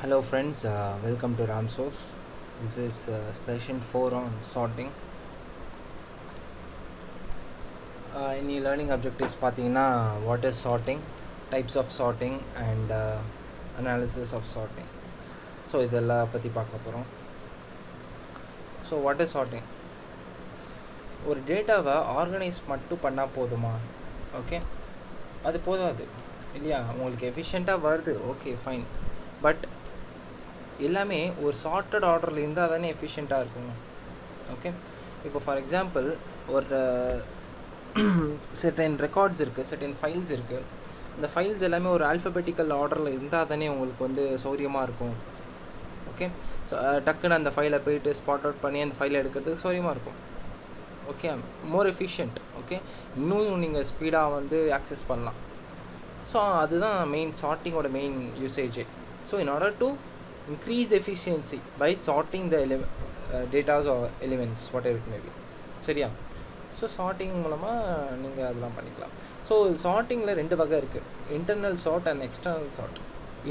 Hello friends, uh, welcome to ramsource This is uh, session 4 on sorting. Uh, in your learning objectives பார்த்தீங்கன்னா what is sorting, types of sorting and uh, analysis of sorting. So இதெல்லாம் பற்றி பார்க்க போகிறோம் so what is sorting ஒரு டேட்டாவை organise மட்டும் பண்ணால் போதுமா ஓகே அது போதாது இல்லையா உங்களுக்கு எஃபிஷியண்ட்டாக வருது ஓகே ஃபைன் பட் எல்லாமே ஒரு சார்ட்டட் ஆர்டரில் இருந்தால் தானே எஃபிஷியண்ட்டாக இருக்கும் ஓகே இப்போ ஃபார் எக்ஸாம்பிள் ஒரு செட்டன் ரெக்கார்ட்ஸ் இருக்குது செட்டன் ஃபைல்ஸ் இருக்குது இந்த ஃபைல்ஸ் எல்லாமே ஒரு ஆல்ஃபபெட்டிக்கல் ஆர்டரில் இருந்தால் தானே உங்களுக்கு வந்து சௌரியமாக இருக்கும். ஓகே ஸோ டக்குன்னு அந்த ஃபைலை போயிட்டு ஸ்பாட் அவுட் பண்ணி அந்த ஃபைலை எடுக்கிறதுக்கு சௌரியமாக இருக்கும். ஓகே மோர் எஃபிஷியன்ட் ஓகே இன்னும் நீங்கள் ஸ்பீடாக வந்து ஆக்சஸ் பண்ணலாம். ஸோ அதுதான் மெயின் ஷார்ட்டிங்கோட main யூசேஜே so in order to increase efficiency by sorting the எலி டேட்டாஸ் ஆர் எலிமெண்ட்ஸ் வாட் இருக்கு மேபி சரியா? ஸோ சார்ட்டிங் மூலமாக நீங்கள் அதெல்லாம் பண்ணிக்கலாம். ஸோ சார்ட்டிங்கில் ரெண்டு வகை இருக்குது internal sort and external sort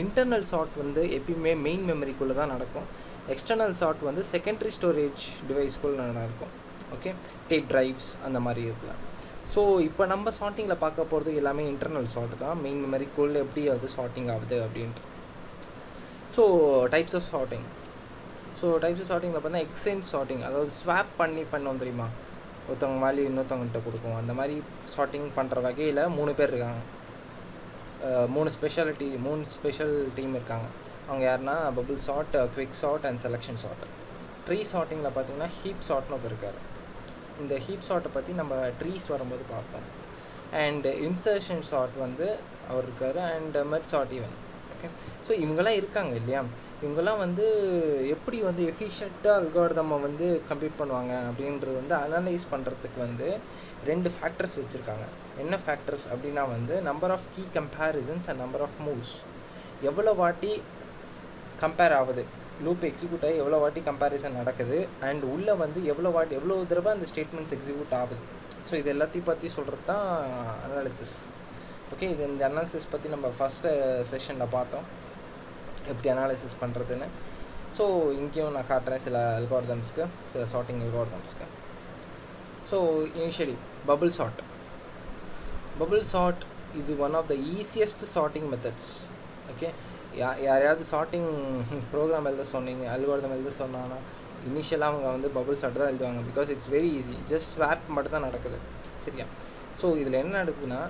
internal sort வந்து எப்பயுமே மெயின் மெமரிக்குள்ளே தான் நடக்கும். எக்ஸ்டர்னல் ஷார்ட் வந்து செகண்டரி ஸ்டோரேஜ் டிவைஸ்க்குள்ளே நடக்கும். ஓகே டேப் ட்ரைவ்ஸ் அந்த மாதிரி இருக்கலாம். ஸோ இப்போ நம்ம ஷார்ட்டிங்கில் பார்க்க போகிறது எல்லாமே இன்டர்னல் ஷார்ட் தான். மெயின் மெமரிக்குள்ளே எப்படி அது ஷார்ட்டிங் ஆகுது அப்படின்ட்டு. So types of sorting so types of சார்ட்டிங்கில் பார்த்தீங்கன்னா எக்ஸ்சேஞ்ச் சார்ட்டிங் அதாவது ஸ்வாப் பண்ணி பண்ணோம் தெரியுமா? ஒருத்தவங்க வேல்யூ இன்னொருத்தவங்ககிட்ட கொடுக்கும் அந்த மாதிரி சார்ட்டிங் பண்ணுற வகையில் மூணு பேர் இருக்காங்க. மூணு ஸ்பெஷாலிட்டி மூணு ஸ்பெஷல் டீம் இருக்காங்க. அவங்க யாருன்னா bubble sort quick sort and selection sort tree சார்ட்டிங்கில் பார்த்தீங்கன்னா ஹீப் சார்ட்னு ஒருத்தர் இருக்கார். இந்த ஹீப் சார்ட்டை பற்றி நம்ம ட்ரீஸ் வரும்போது பார்ப்போம். அண்ட் இன்சர்ஷன் சார்ட் வந்து அவர் இருக்கார். அண்ட் மெட் சார்ட் ஈவன் ஓகே ஸோ இவங்கெல்லாம் இருக்காங்க இல்லையா? இவங்கெல்லாம் வந்து எப்படி வந்து எஃபிஷியண்ட்டாக அல்கார்தம்மை வந்து கம்ப்ளீட் பண்ணுவாங்க அப்படின்றது வந்து அனலைஸ் பண்ணுறதுக்கு வந்து ரெண்டு ஃபேக்டர்ஸ் வச்சுருக்காங்க. என்ன ஃபேக்டர்ஸ் அப்படின்னா வந்து number of key comparisons and number of moves எவ்வளோ வாட்டி கம்பேர் ஆகுது? லூப் எக்ஸிக்யூட் ஆகி எவ்வளோ வாட்டி கம்பேரிசன் நடக்குது? அண்ட் உள்ளே வந்து எவ்வளோ வாட்டி எவ்வளோ தடவை அந்த ஸ்டேட்மெண்ட்ஸ் எக்ஸிக்யூட் ஆகுது? ஸோ இது எல்லாத்தையும் பற்றி சொல்கிறது தான் அனாலிசிஸ் ஓகே இது இந்த அனாலிசிஸ் பற்றி நம்ம ஃபஸ்ட்டு செஷனில் பார்த்தோம். எப்படி அனாலிசிஸ் பண்ணுறதுன்னு ஸோ இங்கேயும் நான் காட்டுறேன் சில அல்கார்தம்ஸ்க்கு சில sorting அல்கார்தம்ஸ்க்கு so initially bubble sort bubble sort இது one of the easiest sorting methods okay yeah யாரையாவது சார்ட்டிங் ப்ரோக்ராம் எழுத சொன்னீங்க அல்கார்தம் எழுத சொன்னாங்கன்னா இனிஷியலாக அவங்க வந்து பபுள் சார்ட் தான் எழுதுவாங்க. Because it's very easy just swap மட்டும் தான் நடக்குது. சரியா? ஸோ இதில் என்ன நடக்குதுன்னா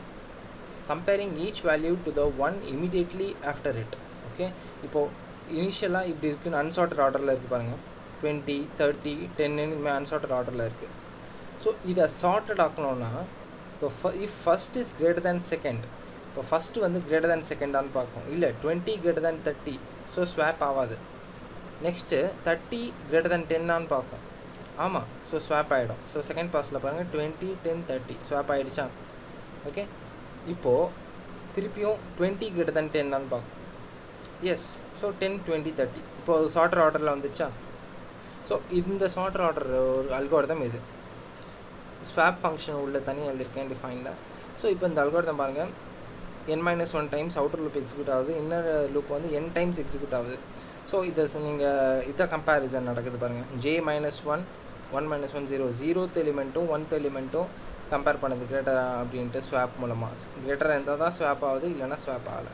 comparing each value to the one immediately after it okay இப்போது இனிஷியலாக இப்படி இருக்குன்னு அன்சார்ட்டட் ஆர்டரில் இருக்குது பாருங்கள் டுவெண்ட்டி தேர்ட்டி டென்னு இனிமேல் அன்சார்ட்டட் ஆர்டரில் இருக்குது ஸோ இதை சார்ட்டட் ஆக்கணும்னா இப்போ ஃப if first is greater than second இப்போ ஃபஸ்ட்டு வந்து கிரேட்டர் தேன் செகண்டான்னு பார்க்கும் இல்லை twenty greater than thirty so swap ஆகாது. நெக்ஸ்ட்டு தேர்ட்டி கிரேட்டர் தேன் டென்னான்னு பார்க்கும் ஆமாம் ஸோ ஸ்வாப் ஆகிடும் ஸோ செகண்ட் பாஸில் பாருங்கள் டுவெண்ட்டி டென் தேர்ட்டி ஸ்வாப் ஆகிடுச்சா ஓகே இப்போது திருப்பியும் டுவெண்ட்டி கிரேட்டர் தன் டென்னான்னு பார்க்கும் yes so ten twenty thirty இப்போது ஷார்ட்டர் ஆர்டரில் வந்துச்சா? ஸோ இந்த ஷார்ட்டர் ஆர்டர் ஒரு அல்கோர்தம் இது. ஸ்வாப் ஃபங்க்ஷன் உள்ள தனியாக எழுதியிருக்கேன் டிஃபைனில் ஸோ இப்போ இந்த அல்கோர்தம் பாருங்கள் N minus one times outer loop execute ஆகுது இன்னர் லூப் வந்து என் டைம்ஸ் எக்ஸிக்யூட் ஆகுது. ஸோ இதை நீங்கள் இதை கம்பேரிசன் நடக்குது பாருங்கள் J minus one one minus one zero zeroth எலிமெண்ட்டும் ஒன்த் எலிமெண்ட்டும் கம்பேர் பண்ணுது. கிரேட்டர் அப்படின்ட்டு ஸ்வாப் மூலமாக கிரேட்டர் இருந்தால் தான் ஸ்வாப் ஆகுது இல்லைனா ஸ்வாப் ஆகலை.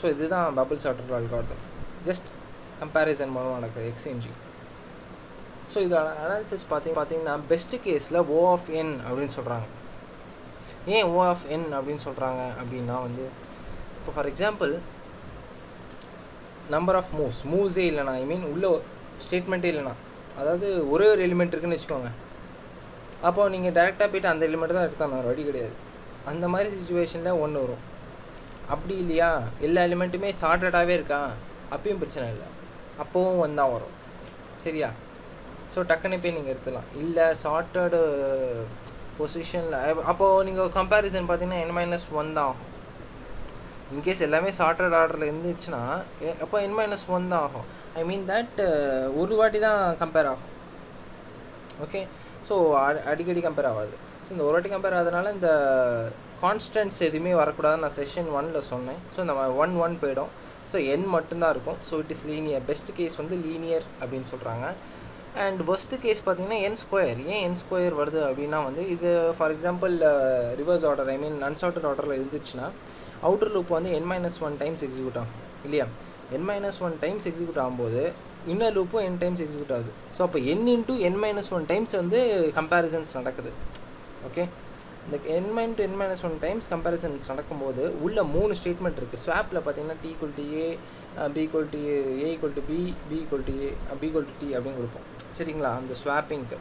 ஸோ இதுதான் bubble sorter algorithm just comparison மூலமாக நடக்குது எக்ஸ்சேஞ்சிங் ஸோ இதோட அனாலிசிஸ் பார்த்திங்க பார்த்தீங்கன்னா பெஸ்ட்டு கேஸில் ஓ ஆஃப் என் அப்படின்னு சொல்கிறாங்க ஏன் ஓ ஆஃப் என் அப்படின்னு சொல்கிறாங்க அப்படின்னா வந்து இப்போ for example number of moves மூவ்ஸே இல்லைனா ஐ மீன் உள்ள ஸ்டேட்மெண்ட்டே இல்லைனா அதாவது ஒரே ஒரு எலிமெண்ட் இருக்குன்னு வச்சுக்கோங்க. அப்போது நீங்கள் டேரெக்டாக போய்ட்டு அந்த எலிமெண்ட் தான் எடுத்தாங்க ரெடி கிடையாது. அந்த மாதிரி சுச்சுவேஷனில் ஒன்று வரும். அப்படி இல்லையா? எல்லா எலிமெண்ட்டுமே சார்ட்டடாகவே இருக்கா? அப்பயும் பிரச்சனை இல்லை. அப்போவும் ஒன்றா வரும். சரியா? ஸோ டக்குன்னு போய் நீங்கள் எடுத்துலாம் இல்லை சார்ட்டடு பொசிஷனில் அப்போது நீங்கள் கம்பேரிசன் பார்த்தீங்கன்னா என் மைனஸ் ஒன் தான் ஆகும். இன்கேஸ் எல்லாமே சார்ட்டட் ஆர்டரில் இருந்துச்சுன்னா அப்போ என் மைனஸ் ஒன் தான் ஆகும். ஐ மீன் தட் ஒரு வாட்டி தான் கம்பேர் ஆகும். ஓகே ஸோ அடிக்கடி கம்பேர் ஆகாது. ஸோ இந்த ஒரு வாட்டி கம்பேர் ஆகுதுனால இந்த கான்ஸ்டன்ட்ஸ் எதுவுமே வரக்கூடாதுன்னு நான் செஷன் ஒனில் சொன்னேன். ஸோ இந்த ஒன் ஒன் போயிடும். ஸோ என் மட்டும்தான் இருக்கும். So it is linear best case வந்து லீனியர் அப்படின்னு சொல்கிறாங்க அண்ட் ஒஸ்ட்டு கேஸ் பார்த்தீங்கன்னா என் ஸ்கொயர் ஏன் என் ஸ்கொயர் வருது அப்படின்னா வந்து இது for example reverse order I mean unsorted ஆர்டரில் இருந்துச்சுன்னா அவுட்டர் லூப் வந்து N minus one times execute ஆகும். இல்லையா? N minus one times execute ஆகும்போது இன்னர் லூப்பும் என் டைம்ஸ் எக்ஸிக்யூட் ஆகுது. ஸோ அப்போ N into N minus one times வந்து கம்பேரிசன்ஸ் நடக்குது. ஓகே இந்த N min to N minus one times comparisons நடக்கும்போது உள்ள மூணு ஸ்டேட்மெண்ட் இருக்குது ஸ்வாப்பில் பார்த்தீங்கன்னா T equal to A B equal to A A equal to B B equal to A B equal to T அப்படின்னு கொடுப்போம். சரிங்களா? அந்த ஸ்வாப்பிங்க்கு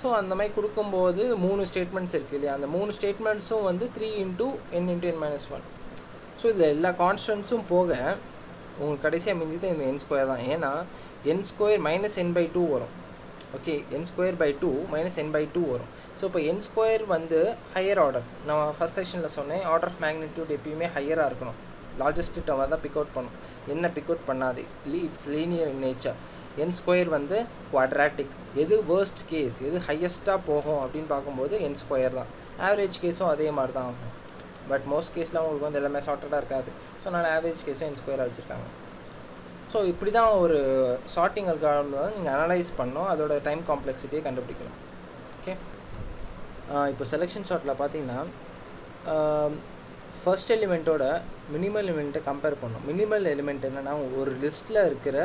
ஸோ அந்த மாதிரி கொடுக்கும்போது மூணு ஸ்டேட்மெண்ட்ஸ் இருக்குது இல்லையா? அந்த மூணு ஸ்டேட்மெண்ட்ஸும் வந்து three into N into N minus one so இதில் எல்லா கான்ஸ்டன்ஸும் போக உங்களுக்கு கடைசியாக மிஞ்சது இந்த என் ஸ்கொயர் தான். ஏன்னா N square minus N by two வரும். Okay N square by two minus N by two வரும். ஸோ இப்போ என் ஸ்கொயர் வந்து ஹையர் ஆர்டர் நான் ஃபஸ்ட் செஷனில் சொன்னேன் ஆர்டர் ஆஃப் மேக்னிடியூட் எப்பயுமே ஹையராக இருக்கணும். லார்ஜஸ்ட் டேர்மாக தான் பிக் அவுட் பண்ணும். என்ன பிக் அவுட் பண்ணாது? It's linear in nature N square வந்து குவாட்ராட்டிக் எது வேர்ஸ்ட் கேஸ் எது ஹையஸ்ட்டாக போகும் அப்படின்னு பார்க்கும்போது என் ஸ்கொயர் தான். ஆவரேஜ் கேஸும் அதே மாதிரி தான் ஆகும். பட் மோஸ்ட் கேஸில் உங்களுக்கு வந்து எல்லாமே சார்ட்டடாக இருக்காது. ஸோ அதனால் ஆவரேஜ் கேஸும் என் ஸ்கொயராக வச்சுருக்காங்க. ஸோ இப்படி தான் ஒரு ஷார்ட்டிங் அல்காரம் நீங்கள் அனலைஸ் பண்ணோம் அதோட டைம் காம்ப்ளெக்சிட்டியை கண்டுபிடிக்கணும். ஓகே இப்போ செலெக்ஷன் ஷார்ட்டில் பார்த்தீங்கன்னா ஃபர்ஸ்ட் எலிமெண்ட்டோட மினிமல் எலிமெண்ட்டை கம்பேர் பண்ணோம் மினிமல் எலிமெண்ட் என்னென்னா ஒரு லிஸ்ட்டில் இருக்கிற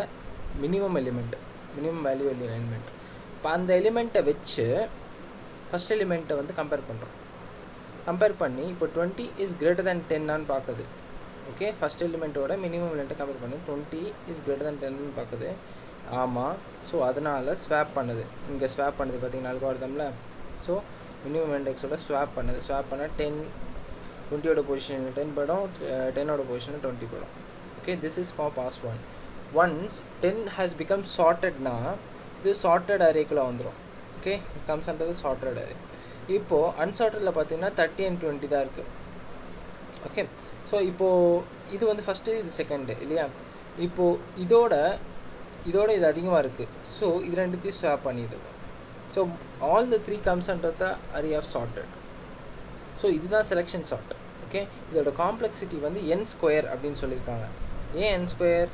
minimum element minimum value element இப்போ அந்த எலிமெண்ட்டை வச்சு ஃபஸ்ட் எலிமெண்ட்டை வந்து கம்பேர் பண்ணுறோம் கம்பேர் பண்ணி இப்போ டுவெண்ட்டி இஸ் கிரேட்டர் தேன் டென்னான்னு பார்க்குது. ஓகே ஃபஸ்ட் எலிமெண்ட்டோட மினிமம் எலிமெண்ட்டை கம்பேர் பண்ணி. டுவெண்ட்டி இஸ் கிரேட்டர் தேன் டென்னு பார்க்குது. ஆமாம் ஸோ அதனால் ஸ்வாப் பண்ணுது. இங்கே ஸ்வாப் பண்ணுது பார்த்தீங்கன்னா அல்காரிதமில் ஸோ மினிமம் இண்டெக்ஸோட ஸ்வாப் பண்ணுது. ஸ்வாப் பண்ணால் டென் டுவெண்ட்டியோட பொசிஷன் டென் படம் டென்னோட பொசிஷன் டுவெண்ட்டி படம். Okay this is for pass one once ten has become சார்ட்டட்னா இது சார்ட்டட் அரேக்குள்ளே வந்துடும் okay comes under sorted array இப்போது அன்சார்ட்டில் பார்த்தீங்கன்னா தேர்ட்டி அண்ட் டுவெண்ட்டி தான் இருக்குது ஓகே ஸோ இப்போது இது வந்து ஃபஸ்ட்டு இது செகண்டு இல்லையா? இப்போது இதோட இதோட இது அதிகமாக இருக்குது ஸோ இது ரெண்டுத்தையும் ஸ்வாப் பண்ணிடுது so all the three comes under the array of sorted so இதுதான் செலெக்ஷன் சார்ட் ஓகே இதோட காம்ப்ளெக்சிட்டி வந்து என் ஸ்கொயர் அப்படின்னு சொல்லியிருக்காங்க. ஏன் N square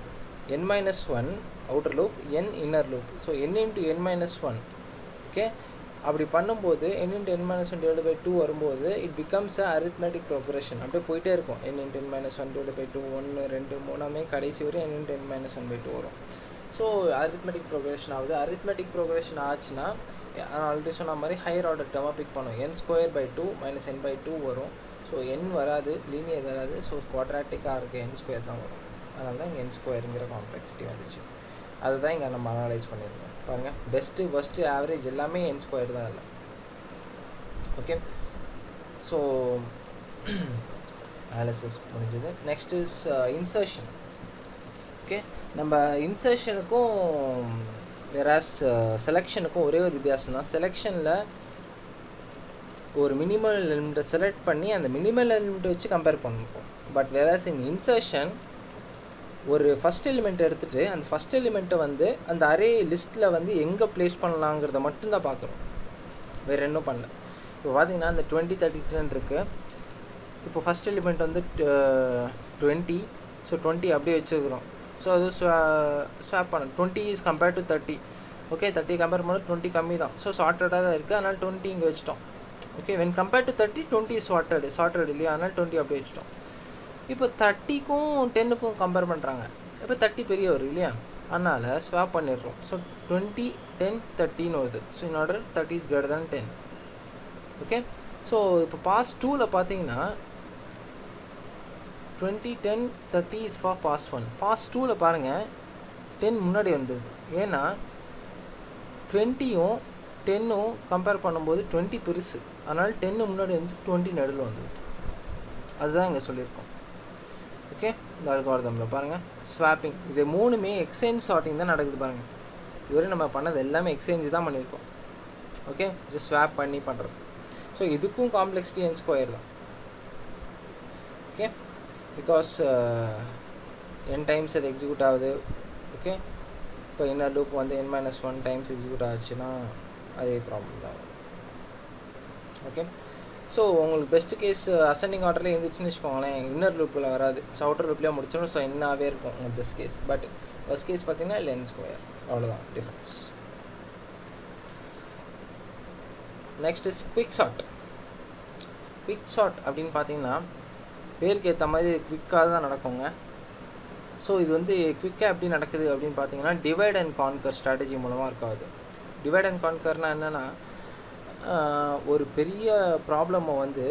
N minus one outer loop N inner loop so N into N minus one okay அப்படி பண்ணும்போது N in ten minus one divide by two வரும்போது it becomes a arithmetic progression அப்படியே போயிட்டே இருக்கும். N in ten minus one divide by two ஒன்று ரெண்டு மூணாமே கடைசி வரை N in ten minus one by two வரும். ஸோ அரித்மெட்டிக் ப்ரோக்ரஷன் ஆகுது. அரித்மெட்டிக் ப்ரோக்ரஷன் ஆச்சுன்னா நான் ஆல்ரெடி சொன்ன மாதிரி ஹையர் ஆர்டர் டேர்மாக பிக் பண்ணும். N square by two minus N by two வரும். ஸோ என் வராது லீனியர் வராது. ஸோ குவாட்ராட்டிக்காக இருக்க என் ஸ்கொயர் தான் வரும். அதனால தான் என் ஸ்கொயருங்கிற காம்ப்ளெக்சிட்டி வந்துச்சு. அதுதான் இங்கே நம்ம அனலைஸ் பண்ணியிருக்கோம் பாருங்கள் பெஸ்ட்டு ஃபஸ்ட்டு ஆவரேஜ் எல்லாமே என் ஸ்கொயர் தான் இல்லை ஓகே ஸோ அனாலிசிஸ் முடிஞ்சது. நெக்ஸ்ட் இஸ் இன்சர்ஷன் ஓகே நம்ம இன்சர்ஷனுக்கும் வேறாஸ் செலெக்ஷனுக்கும் ஒரே ஒரு வித்தியாசம் தான். செலெக்ஷனில் ஒரு மினிமல் எலிமெண்ட்டை செலக்ட் பண்ணி அந்த மினிமல் எலிமெண்ட்டை வச்சு கம்பேர் பண்ணுவோம் பட் வேறாஸ் இன் இன்சர்ஷன் ஒரு ஃபஸ்ட் எலிமெண்ட் எடுத்துகிட்டு அந்த ஃபஸ்ட் எலிமெண்ட்டை வந்து அந்த அரே லிஸ்ட்டில் வந்து எங்கே ப்ளேஸ் பண்ணலாங்கிறத மட்டும்தான் பார்க்குறோம் வேறு இன்னும் பண்ணல. இப்போ பார்த்தீங்கன்னா அந்த டுவெண்ட்டி தேர்ட்டி டென் இருக்குது இப்போ ஃபஸ்ட் எலிமெண்ட் வந்து டுவெண்ட்டி ஸோ டுவெண்ட்டி அப்படியே வச்சுருக்குறோம். ஸோ அது ஸ்வாப் பண்ண twenty is compared to thirty okay thirty compare பண்ணால் டுவெண்ட்டி கம்மி தான் ஸோ ஷார்ட்டடாக தான் இருக்குது அதனால் டுவெண்ட்டி இங்கே வச்சிட்டோம். Okay when compared to thirty twenty sorted sorted இல்லையா? அதனால் டுவெண்ட்டி அப்படியே வச்சிட்டோம். இப்போ தேர்ட்டிக்கும் டென்னுக்கும் கம்பேர் பண்ணுறாங்க இப்போ தேர்ட்டி பெரிய வரும் இல்லையா? அதனால் ஸ்வாப் பண்ணிடுறோம். ஸோ டுவெண்ட்டி டென் தேர்ட்டின்னு வருது. So in order thirty is greater than ten okay so இப்போ பாஸ் டூவில் பார்த்தீங்கன்னா twenty ten thirty is for pass one pass டூவில் பாருங்கள் டென் முன்னாடி வந்தது. ஏன்னா டுவெண்ட்டியும் டென்னும் கம்பேர் பண்ணும்போது டுவெண்ட்டி பெருசு. அதனால் டென்னு முன்னாடி வந்து டுவெண்ட்டி நடுவில் வந்துடுது அதுதான் இங்கே சொல்லியிருக்கோம். இந்த அல்காரதமில் பாருங்கள் ஸ்வாப்பிங் இது மூணுமே எக்ஸ்சேஞ்ச் ஷார்ட்டிங் தான் நடக்குது பாருங்கள் இதுவரை நம்ம பண்ணது எல்லாமே எக்ஸ்சேஞ்சு தான் பண்ணியிருக்கோம். ஓகே ஜஸ்ட் ஸ்வாப் பண்ணி பண்ணுறது ஸோ இதுக்கும் காம்ப்ளெக்ஸிட்டி என் ஸ்கொயர் தான். ஓகே பிகாஸ் என் டைம்ஸ் அது எக்ஸிக்யூட் ஆகுது. ஓகே இப்போ என்ன லூப் வந்து N minus one times execute ஆச்சுன்னா அதே ப்ராப்ளம் தான். ஓகே ஸோ உங்களுக்கு பெஸ்ட் கேஸ் அசெண்டிங் ஆர்டரில் இருந்துச்சுன்னு வச்சுக்கோங்களேன் இன்னர் லூப்பில் வராது. ஸோ அவுட்டர் லூப்லேயே முடிச்சிடும் ஸோ என்னாவே இருக்கும் உங்கள் best case but first case பார்த்தீங்கன்னா லென் ஸ்கொயர் அவ்வளோதான் difference next is quick sort quick sort அப்படின்னு பார்த்தீங்கன்னா பேருக்கு ஏற்ற மாதிரி குவிக்காக தான் நடக்குங்க. ஸோ இது வந்து குவிக்காக எப்படி நடக்குது அப்படின்னு பார்த்தீங்கன்னா டிவைட் அண்ட் கான்கர் ஸ்ட்ராட்டஜி மூலமாக இருக்காது. டிவைட் அண்ட் கான்கர்னால் என்னென்னா ஒரு பெரிய ப்ராப்ளமை வந்து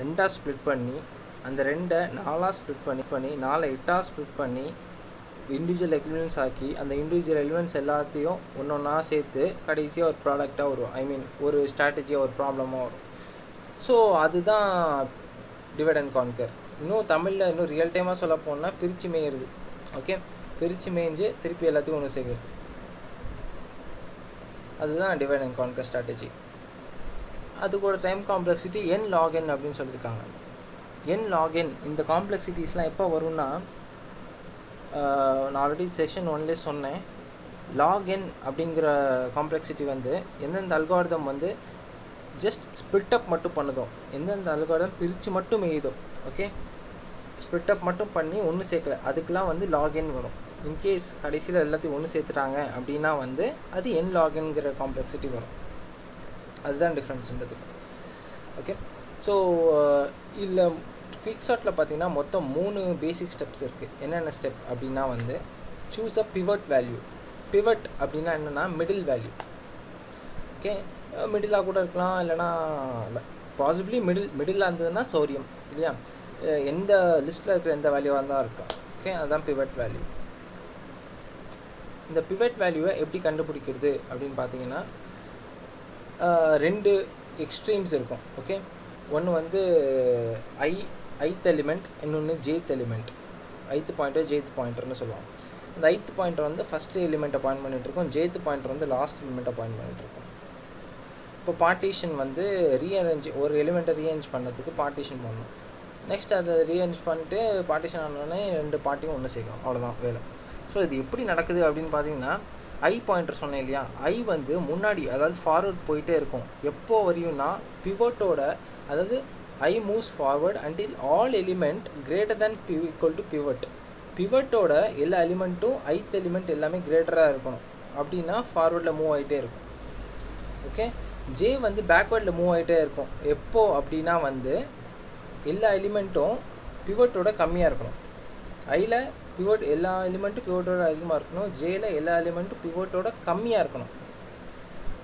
ரெண்டாக ஸ்ப்ளிட் பண்ணி அந்த ரெண்டை நாலாக ஸ்ப்ளிட் பண்ணி பண்ணி நாலை எட்டாக ஸ்ப்ளிட் பண்ணி இண்டிவிஜுவல் எலிமெண்ட்ஸ் ஆக்கி அந்த இண்டிவிஜுவல் எலிமெண்ட்ஸ் எல்லாத்தையும் ஒன்று ஒன்றா சேர்த்து கடைசியாக ஒரு ப்ராடக்டாக வரும். ஐ மீன் ஒரு ஸ்ட்ராட்டஜியாக ஒரு ப்ராப்ளமாக வரும். ஸோ அதுதான் டிவைட் அண்ட் கான்கர் இன்னும் தமிழில் இன்னும் ரியல் டைமாக சொல்ல போனால் பிரித்து மேயிறது. ஓகே பிரித்து மேய்ஞ்சு திருப்பி எல்லாத்தையும் ஒன்று சேர்க்குறது. அதுதான் divide and conquer strategy அதுக்கோட time complexity N log N அப்படின்னு சொல்லியிருக்காங்க. என் லாகின் இந்த காம்ப்ளெக்சிட்டிஸ்லாம் எப்போ வரும்னா நான் ஆல்ரெடி செஷன் ஒன்லேயே சொன்னேன். லாகின் அப்படிங்கிற காம்ப்ளெக்சிட்டி வந்து எந்தெந்த அல்காரிதம் வந்து ஜஸ்ட் ஸ்பிட் அப் மட்டும் பண்ணுதோ எந்தெந்த அல்காரிதம் பிரித்து மட்டும் எய்தோ ஓகே ஸ்பிட் அப் மட்டும் பண்ணி ஒன்று சேர்க்கல அதுக்கெலாம் வந்து லாகின் வரும். இன்கேஸ் கடைசியில் எல்லாத்தையும் ஒன்று சேர்த்துட்டாங்க அப்படின்னா வந்து அது என் லாகின்ங்கிற காம்ப்ளெக்சிட்டி வரும். அதுதான் டிஃப்ரென்ஸ்ன்றதுக்கு ஓகே ஸோ இதில் குவிக் ஷாட்டில் பார்த்தீங்கன்னா மொத்தம் மூணு பேசிக் ஸ்டெப்ஸ் இருக்குது என்னென்ன ஸ்டெப் அப்படின்னா வந்து choose a pivot value pivot அப்படின்னா என்னென்னா மிடில் வேல்யூ ஓகே மிடிலாக கூட இருக்கலாம் இல்லைனா பாசிபிளி மிடில் மிடிலாக இருந்ததுன்னா சௌரியம் இல்லையா? எந்த லிஸ்ட்டில் இருக்கிற எந்த வேல்யூவாக இருந்தால் இருக்கும் ஓகே அதுதான் பிவட் வேல்யூ இந்த பிவட் வேல்யூவை எப்படி கண்டுபிடிக்கிறது அப்படின்னு பார்த்தீங்கன்னா ரெண்டு எக்ஸ்ட்ரீம்ஸ் இருக்கும் ஓகே ஒன்று வந்து ஐ ஐத் எலிமெண்ட் இன்னொன்று jth element ith pointer jth பாயிண்டர்னு சொல்லுவாங்க. அந்த ஐத் பாயிண்டர் வந்து ஃபஸ்ட்டு எலிமெண்ட்டை பாயிண்ட் பண்ணிட்டுருக்கோம் ஜேத் பாயிண்டர் வந்து லாஸ்ட் எலிமெண்ட்டை பாயிண்ட் பண்ணிட்டுருக்கோம். இப்போ பார்ட்டிஷன் வந்து ரீஅரேஞ்ச் ஒரு எலிமெண்ட்டை ரீஅரேஞ்ச் பண்ணதுக்கு பார்ட்டிஷன் பண்ணணும் நெக்ஸ்ட் அதை ரீஅரேஞ்ச் பண்ணிட்டு பார்ட்டிஷன் ஆனோடனே ரெண்டு பார்ட்டியும் ஒன்று சேர்க்கணும். அவ்வளோதான் வேலை. ஸோ இது எப்படி நடக்குது அப்படின்னு பார்த்தீங்கன்னா ஐ பாயிண்டர் சொன்னேன் இல்லையா? ஐ வந்து முன்னாடி அதாவது ஃபார்வர்ட் போயிட்டே இருக்கும். எப்போ வரையும்னா பிவட்டோட அதாவது I moves forward until all element greater than P equal to pivot பிவட்டோட எல்லா எலிமெண்ட்டும் ஐத் எலிமெண்ட் எல்லாமே கிரேட்டராக இருக்கணும் அப்படின்னா ஃபார்வர்டில் மூவ் ஆகிட்டே இருக்கும். ஓகே ஜே வந்து பேக்வேர்டில் மூவ் ஆகிட்டே இருக்கும். எப்போ அப்படின்னா வந்து எல்லா எலிமெண்ட்டும் பிவட்டோட கம்மியாக இருக்கணும். ஐயில் பிவோட் எல்லா எலிமெண்ட்டும் பிவோட்டோட அதிகமாக இருக்கணும். ஜேயில் எல்லா எலிமெண்ட்டும் பிவோட்டோட கம்மியாக இருக்கணும்.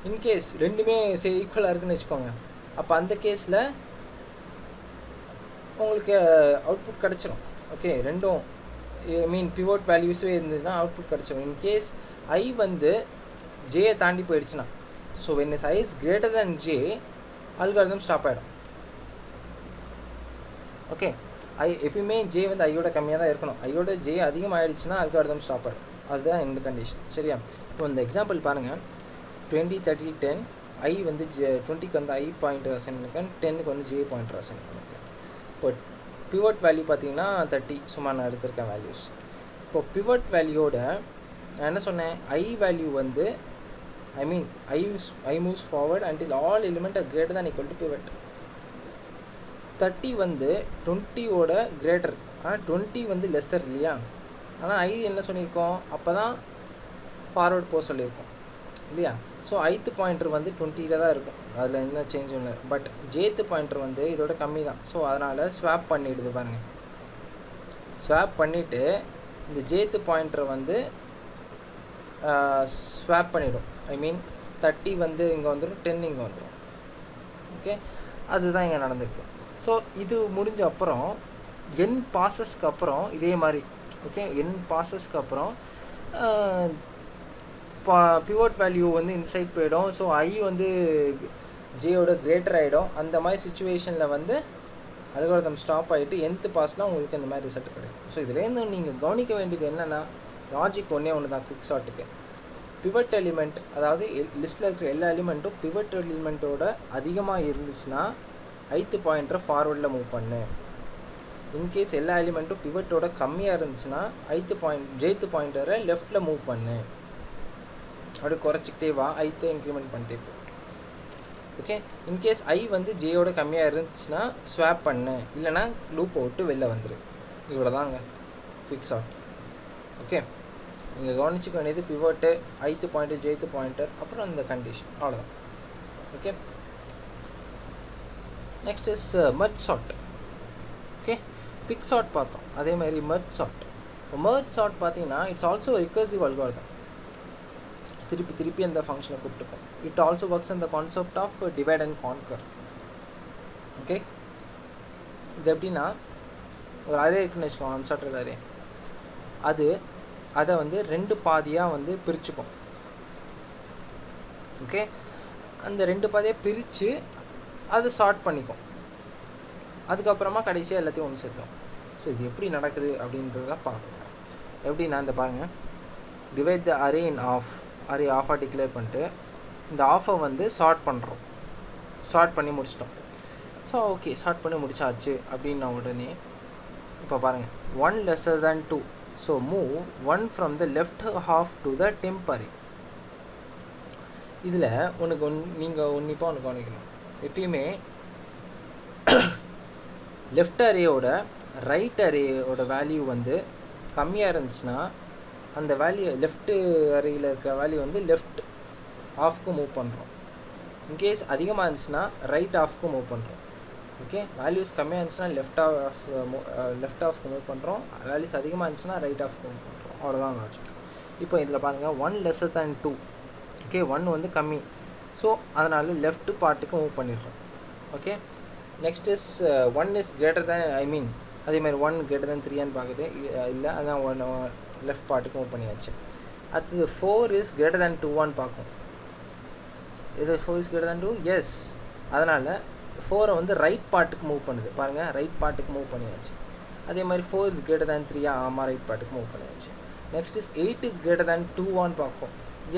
இன்கேஸ் ரெண்டுமே சே ஈக்குவலாக இருக்குன்னு வச்சுக்கோங்க. அப்போ அந்த கேஸில் உங்களுக்கு அவுட்புட் கிடச்சிரும். ஓகே ரெண்டும் ஐ மீன் பிவோட் வேல்யூஸே இருந்துச்சுன்னா அவுட்புட் கிடச்சிரும். இன்கேஸ் ஐ வந்து ஜேயை தாண்டி போயிடுச்சுன்னா so when is I is greater than J algorithm stop ஆகிடும் ஓகே ஐ எப்பயுமே ஜே வந்து ஐயோட கம்மியாக தான் இருக்கணும். ஐயோட ஜே அதிகமாகிடுச்சுன்னா அதுக்கு அடுத்த ஸ்டாப்பர் அதுதான் இந்த கண்டிஷன் சரியா? இப்போ இந்த எக்ஸாம்பிள் பாருங்கள் டுவெண்ட்டி தேர்ட்டி டென் ஐ வந்து ஜே டுவெண்ட்டிக்கு வந்து ஐ பாயிண்ட் ரசன் பண்ணிருக்கேன் டென்னுக்கு வந்து ஜே பாயிண்ட் ரசன் பண்ணிருக்கேன் இப்போ பிவட் வேல்யூ பார்த்தீங்கன்னா தேர்ட்டி சும்மா நான் எடுத்திருக்கேன் வேல்யூஸ் இப்போ பிவட் வேல்யூவோட நான் என்ன சொன்னேன்? ஐ வேல்யூ வந்து I mean I I moves forward until all element are greater than equal to pivot thirty வந்து டுவெண்ட்டியோட கிரேட்டர் ஆனால் டுவெண்ட்டி வந்து லெஸ்ஸர் இல்லையா? ஆனால் ஐ என்ன சொல்லியிருக்கோம்? அப்போ தான் ஃபார்வர்ட் போக சொல்லியிருக்கோம். இல்லையா? ஸோ ஐத்து பாயிண்டர் வந்து டுவெண்ட்டியில் தான் இருக்கும். அதில் என்ன சேஞ்சும் இல்லை. பட் ஜேத்து பாயிண்டர் வந்து இதோட கம்மி தான். ஸோ அதனால் ஸ்வாப் பண்ணிவிடுது பாருங்கள் ஸ்வாப் பண்ணிவிட்டு இந்த ஜேத்து பாயிண்டரை வந்து ஸ்வாப் பண்ணிவிடும் ஐ மீன் தேர்ட்டி வந்து இங்கே வந்துடும் டென் இங்கே வந்துடும் ஓகே அதுதான் இங்கே நடந்திருக்கு. ஸோ இது முடிஞ்ச அப்புறம் என் பாசஸ்க்கு அப்புறம் இதே மாதிரி ஓகே என் பாசஸ்க்கு அப்புறம் பா பிவோட் வேல்யூ வந்து இன்சைட் போயிடும். ஸோ ஐ வந்து ஜேயோட கிரேட்டர் ஆகிடும் அந்த மாதிரி சுச்சுவேஷனில் வந்து அல்காரதம் ஸ்டாப் ஆகிட்டு எந்த பாஸில் உங்களுக்கு இந்த மாதிரி ரிசல்ட் கிடைக்கும். ஸோ இதுலேருந்து நீங்கள் கவனிக்க வேண்டியது என்னென்னா லாஜிக் ஒன்றே ஒன்று தான் குவிக் ஷாட்டுக்கு பிவட் எலிமெண்ட் அதாவது லிஸ்ட்டில் இருக்கிற எல்லா எலிமெண்ட்டும் பிவட் எலிமெண்ட்டோட அதிகமாக இருந்துச்சுன்னா ஐத்து பாயிண்டரை ஃபார்வர்டில் மூவ் பண்ணு. இன்கேஸ் எல்லா எலிமெண்ட்டும் பிவட்டோட கம்மியாக இருந்துச்சுன்னா ஐத்து பாயிண்ட் ஜெயித்து பாயிண்டரை லெஃப்டில் மூவ் பண்ணு. அப்படி குறைச்சிக்கிட்டே வா ஐத்தை இன்க்ரிமெண்ட் பண்ணிட்டே போ. ஓகே இன்கேஸ் ஐ வந்து ஜேயோட கம்மியாக இருந்துச்சுன்னா ஸ்வாப் பண்ணு. இல்லைனா லூப்பை விட்டு வெளில வந்துடு இவ்வளோ தாங்க. ஃபிக்ஸ் ஆட் ஓகே நீங்கள் கவனிச்சுக்க வேண்டியது pivot ith point jth pointer அப்புறம் இந்த கண்டிஷன் அவ்வளோதான் okay next is merge sort okay big sort பார்த்தோம். அதே மாதிரி மர்ச் ஷாட் மர்ச் ஷாட் பார்த்தீங்கன்னா இட்ஸ் ஆல்சோ ரிகர்சிவ் அல்காரிதம் திருப்பி திருப்பி அந்த ஃபங்க்ஷனை கூப்பிட்டுக்கும். இட் ஆல்சோ ஒர்க்ஸ் அந்த concept of divide and conquer okay இது எப்படின்னா ஒரு அரே இருக்குன்னு வச்சுக்கோங்க அன்சார்டட் அரே அது அதை வந்து ரெண்டு பாதியாக வந்து பிரிச்சுக்கும். ஓகே அந்த ரெண்டு பாதியாக பிரித்து அது ஷார்ட் பண்ணிக்கும். அதுக்கப்புறமா கடைசியாக எல்லாத்தையும் ஒன்று சேர்த்தோம். ஸோ இது எப்படி நடக்குது அப்படின்றத பார்க்கணும் எப்படின்னா இந்த பாருங்கள் divide the array in half array ஆஃபாக declare பண்ணிட்டு இந்த ஆஃபை வந்து ஷார்ட் பண்ணுறோம் ஷார்ட் பண்ணி முடிச்சிட்டோம். ஸோ ஓகே ஷார்ட் பண்ணி முடிச்சாச்சு அப்படின்ன உடனே இப்போ பாருங்கள் one lesser than two so move one from the left half to the temporary இதில் உனக்கு ஒன் நீங்கள் உன்னிப்பாக ஒன்று கவனிக்கணும். எப்பயுமே லெஃப்ட் அரேயோட ரைட் அரேயோட வேல்யூ வந்து கம்மியாக இருந்துச்சுன்னா அந்த வேல்யூ லெஃப்ட்டு அறையில் இருக்கிற வேல்யூ வந்து லெஃப்ட் ஆஃப்க்கு மூவ் பண்ணுறோம் இன்கேஸ் அதிகமாக இருந்துச்சுன்னா ரைட் ஆஃப்க்கு மூவ் பண்ணுறோம் ஓகே வேல்யூஸ் கம்மியாக இருந்துச்சுன்னா லெஃப்ட் ஆஃப் லெஃப்ட் ஆஃப்க்கு மூவ் பண்ணுறோம் வேல்யூஸ் அதிகமாக இருந்துச்சுன்னா ரைட் ஆஃப்க்கு மூவ் பண்ணுறோம் அவ்வளோதான் லாஜிக் இப்போ இதில் பாருங்கள் one lesser than two okay one வந்து கம்மி. ஸோ அதனால் லெஃப்ட் பார்ட்டுக்கு மூவ் பண்ணிடுறோம். Okay next is one is greater than I mean அதே மாதிரி ஒன் கிரேட்டர் தேன் த்ரீன்னு பார்க்குது. இல்லை அதான் ஒன் லெஃப்ட் பார்ட்டுக்கு மூவ் பண்ணியாச்சு. அடுத்தது ஃபோர் இஸ் கிரேட்டர் தேன் டூவான்னு பார்க்கும். இது four is greater than two yes அதனால் ஃபோரை வந்து ரைட் பார்ட்டுக்கு மூவ் பண்ணுது. பாருங்கள் ரைட் பார்ட்டுக்கு மூவ் பண்ணியாச்சு. அதே மாதிரி ஃபோர் இஸ் கிரேட்டர் தேன் த்ரீயா ஆமாம் ரைட் பார்ட்டுக்கு மூவ் பண்ணியாச்சு. Next is eight is greater than டூவான்னு பார்க்கும்.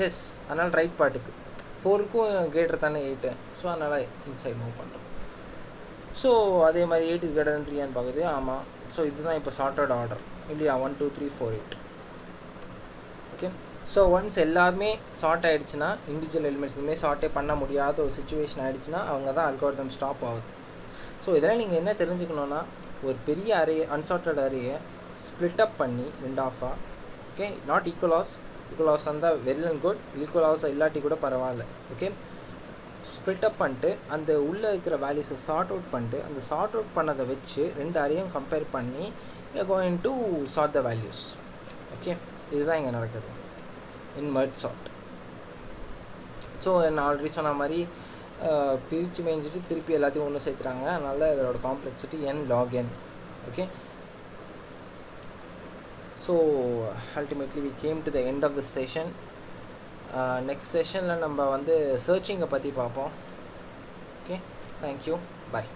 எஸ் அதனால் ரைட் பார்ட்டுக்கு ஃபோருக்கும் கிரேட்டர் தானே எயிட்டு ஸோ அதனால் இன்சைட் மூவ் பண்ணுறோம் ஸோ அதே மாதிரி எயிட் இஸ் கிரேட்டர் த்ரீயான்னு பார்க்குது. ஆமாம் ஸோ இதுதான் இப்போ சார்ட்டட் ஆர்டர் இல்லையா? One two three four eight okay so once எல்லாருமே ஷார்ட் ஆகிடுச்சுன்னா இண்டிவிஜுவல் எலிமெண்ட்ஸ் இதுமே ஷார்ட்டே பண்ண முடியாத ஒரு சுச்சுவேஷன் ஆகிடுச்சுன்னா அவங்க தான் அல்காரிதம் ஸ்டாப் ஆகுது. ஸோ இதெல்லாம் நீங்கள் என்ன தெரிஞ்சுக்கணுன்னா ஒரு பெரிய அரையை அன்சார்ட்டட் அரையை ஸ்ப்ளிட் அப் பண்ணி ரெண்டு ஆஃபாக okay not equal halves equal halves இருந்தால் வெல் அண்ட் குட் ஈக்குவல் இல்லாட்டி கூட பரவாயில்ல. ஓகே ஸ்ப்ளிட் அப் பண்ணிட்டு அந்த உள்ளே இருக்கிற வேல்யூஸை சார்ட் அவுட் பண்ணிட்டு அந்த சார்ட் அவுட் பண்ணதை வச்சு ரெண்டு அரையும் கம்பேர் பண்ணி going to sort the values okay இதுதான் இங்கே நடக்குது. இன் மர்ட் சார்ட் ஸோ நான் ஆல்ரெடி சொன்ன மாதிரி பிரித்து மேய்ஞ்சிட்டு திருப்பி எல்லாத்தையும் ஒன்று சேர்த்துறாங்க. அதனால் இதோட complexity n log n okay so ultimately we came to the end of the session next செஷனில் நம்ம வந்து சர்ச்சிங்கை பற்றி பார்ப்போம். Okay thank you bye